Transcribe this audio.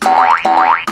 Boing boing.